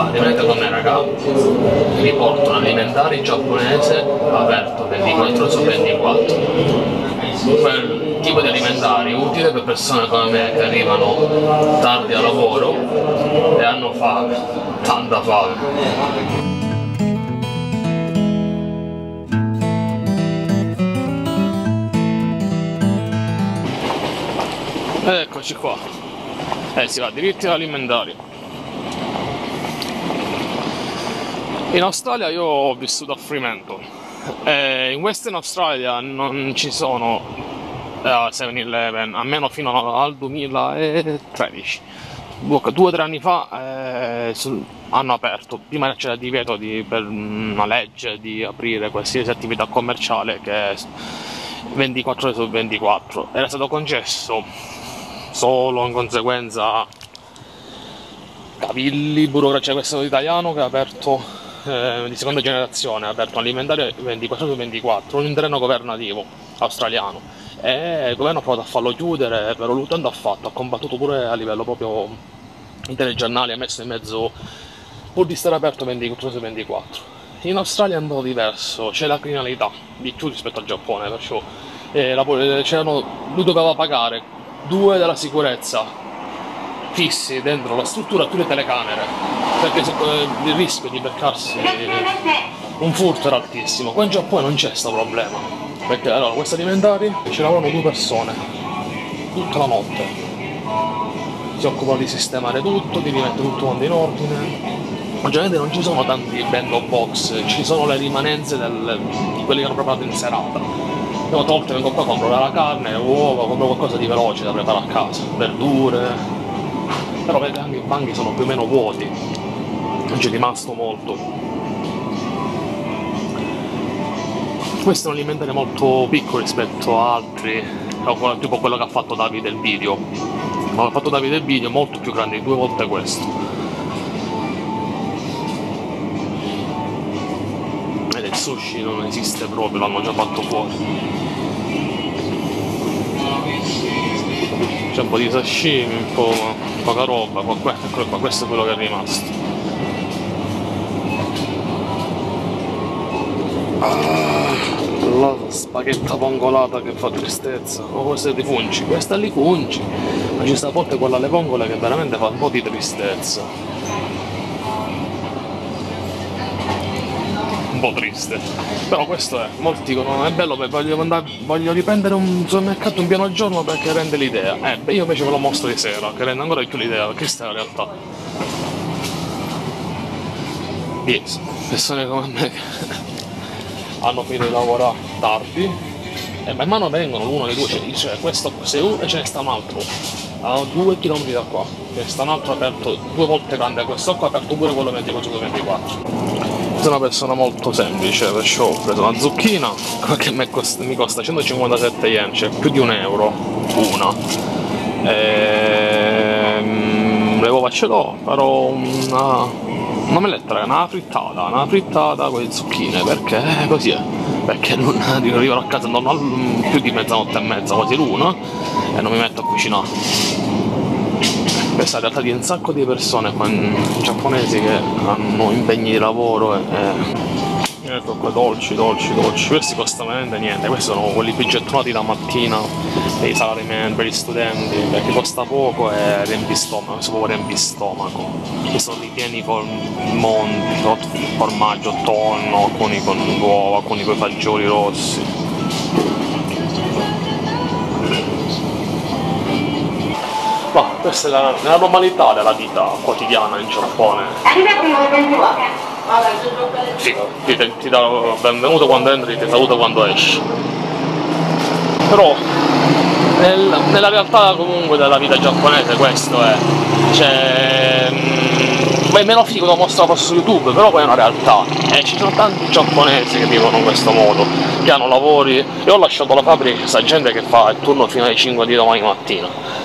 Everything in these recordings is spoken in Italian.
alimentare come ragazzi mi portano alimentari giapponese aperto 24 su 24 quel tipo di alimentari utile per persone come me che arrivano tardi a lavoro e hanno fame tanta fame Ed eccoci qua. Eh, si va diritti alimentari. In Australia io ho vissuto a Fremantle. Eh, in Western Australia non ci sono eh, 7-Eleven, almeno fino al 2013. Due o tre anni fa eh, hanno aperto, prima c'era il divieto di, per una legge di aprire qualsiasi attività commerciale che 24 ore su 24 era stato concesso solo in conseguenza Cavilli, burocrazia questo italiano che ha aperto eh, di seconda generazione, aperto alimentare 24 su 24, un interno governativo australiano e il governo ha provato a farlo chiudere, però lui ha fatto, ha combattuto pure a livello proprio in telegiornali, ha messo in mezzo pur di stare aperto 24 su 24. In Australia è un po' diverso, c'è la criminalità di più rispetto al Giappone, perciò eh, la, lui doveva pagare due della sicurezza fissi dentro la struttura più le telecamere perché il rischio di beccarsi un furto era altissimo qua in Giappone non c'è questo problema perché allora questi alimentari ci lavorano due persone tutta la notte. Si occupano di sistemare tutto di rimettere tutto quanto in ordine. Ovviamente non ci sono tanti bento box, ci sono le rimanenze del, di quelli che hanno preparato in serata Una volta vengo qua, compro la carne, uova, compro qualcosa di veloce da preparare a casa, verdure. Però vedete anche i banchi sono più o meno vuoti, non c'è rimasto molto. Questo è un alimentare molto piccolo rispetto a altri, tipo quello che ha fatto Davide il video. Ma ha fatto Davide il video molto più grande, due volte questo. Ed il sushi non esiste proprio, l'hanno già fatto fuori. c'è un po' di sashimi, un po' poca roba, qua, qua, questo è quello che è rimasto. Ah, la spaghetta pongolata che fa tristezza, o oh, questa è di funci, questa è di funci, ma ci sta a volte quella alle vongole che veramente fa un po' di tristezza. po' triste. Però questo è, molti dicono è bello, voglio, andare, voglio riprendere un supermercato un piano giorno perché rende l'idea. Eh, beh, io invece ve lo mostro di sera, che rende ancora più l'idea, perché questa è la realtà. Yes, persone come me hanno finito di lavorare tardi e man mano vengono l'uno, le due, cioè, dice questo, se uno e ce ne sta un altro a due chilometri da qua, ce ne sta un altro aperto due volte grande questo qua, aperto pure quello 24 24 sono una persona molto semplice, perciò ho preso una zucchina che mi costa, mi costa 157 yen, cioè più di un euro una. Ehm, le uova ce l'ho, però una, una melletta, una frittata, una frittata con le zucchine, perché così è. Perché non arriverò a casa intorno più di mezzanotte e mezza, quasi l'una, e non mi metto a cucinare. Questa è la realtà di un sacco di persone giapponesi che hanno impegni di lavoro e, e ecco qua dolci, dolci, dolci, questi costano veramente niente, questi sono quelli più gettonati la mattina per i salaryman, per gli studenti, perché costa poco e riempi stomaco, questo proprio riempi stomaco. Questi sono ripieni con monti, formaggio, tonno, alcuni con uova, alcuni con i fagioli rossi. Ma questa è la, la, normalità della vita quotidiana in Giappone. Sì, ti, ti, ti dà benvenuto quando entri, ti saluta quando esci. Però nel, nella realtà comunque della vita giapponese questo è. Cioè. Mh, è meno figo lo mostro su YouTube, però poi è una realtà. E ci sono tanti giapponesi che vivono in questo modo, che hanno lavori. Io ho lasciato la fabbrica, questa gente che fa il turno fino alle 5 di domani mattina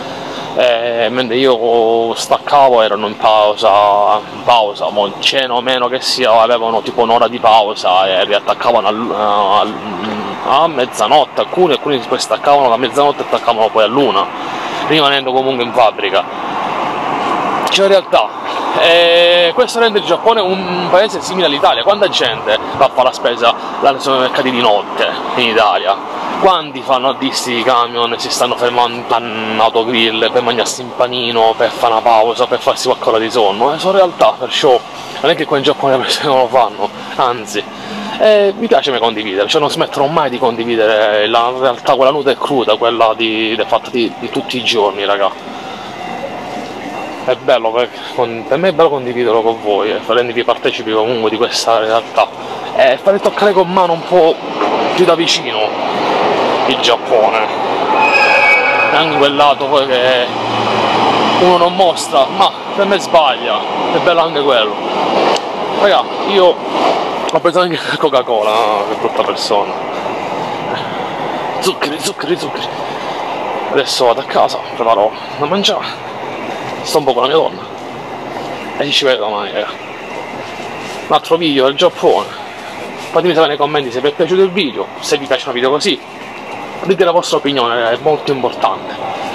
eh, mentre io staccavo erano in pausa, in pausa, ceno o meno che sia, avevano tipo un'ora di pausa e riattaccavano a, a, a mezzanotte, alcuni, alcuni poi staccavano da mezzanotte e attaccavano poi a luna, rimanendo comunque in fabbrica. Cioè in realtà E questo rende il Giappone un paese simile all'Italia. Quanta gente va a fare la spesa nei supermercati di notte in Italia? Quanti fanno addisti di camion e si stanno fermando in autogrill per mangiarsi un panino, per fare una pausa, per farsi qualcosa di sonno? Eh, sono realtà, perciò non è che qua in Giappone le persone non lo fanno, anzi. E mi piace condividere, cioè non smetterò mai di condividere la realtà, quella nuda e cruda, quella di, fatta di, di tutti i giorni, raga. È bello, per, per me è bello condividerlo con voi e rendervi partecipi comunque di questa realtà. E fare toccare con mano un po' più da vicino il Giappone. Anche quel lato che uno non mostra ma per me sbaglia è bello anche quello. Raga io ho preso anche Coca Cola che brutta persona. Zuccheri zuccheri zuccheri. Adesso vado a casa preparo da mangiare. Sto un po' con la mia donna. E ci vedo mai eh. un altro video del Giappone. Fatemi sapere nei commenti se vi è piaciuto il video se vi piacciono video così. Dite la vostra opinione è molto importante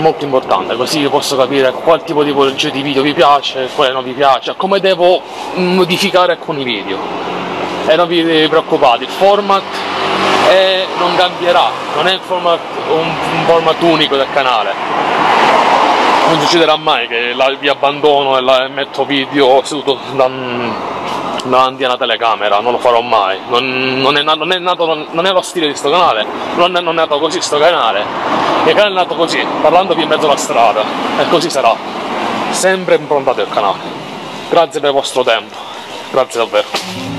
molto importante così posso capire qual tipo di tipologia di video vi piace quale non vi piace come devo modificare alcuni video. E non vi preoccupate il format è, non cambierà non è format, un, un format unico del canale. Non succederà mai che la, vi abbandono e, la, metto video seduto davanti a una telecamera, non lo farò mai, non, non, è, non, è, nato, non è lo stile di sto canale, non è, non è nato così sto canale, il canale è nato così, parlandovi in mezzo alla strada, e così sarà, sempre improntato il canale. Grazie per il vostro tempo, grazie davvero.